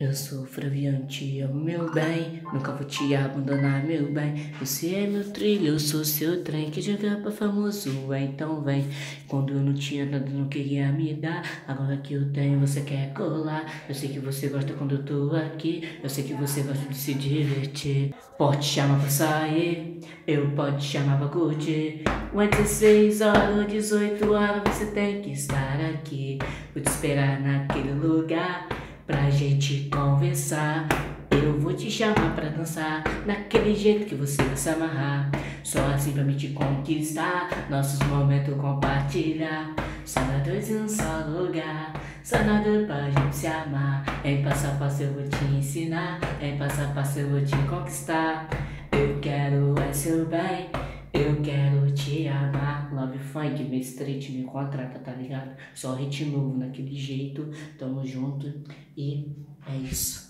Eu sou Flaviano, te amo, meu bem. Nunca vou te abandonar, meu bem. Você é meu trilho, eu sou seu trem. Que jogar pra famoso, é, então vem. Quando eu não tinha nada, não queria me dar. Agora que eu tenho, você quer colar. Eu sei que você gosta quando eu tô aqui. Eu sei que você gosta de se divertir. Pode chamar pra sair, eu pode chamar pra curtir. Ué, 16 horas, 18 horas, você tem que estar aqui. Vou te esperar naquele lugar gente conversar. Eu vou te chamar pra dançar naquele jeito que você vai se amarrar. Só assim pra me te conquistar, nossos momentos compartilhar. Só nós dois em um só lugar, só nós dois pra gente se amar. Em passo a passo eu vou te ensinar, em passo a passo eu vou te conquistar. Eu quero é seu bem. Funk, me street, me contrata, tá ligado? Só hit novo naquele jeito. Tamo junto e é isso.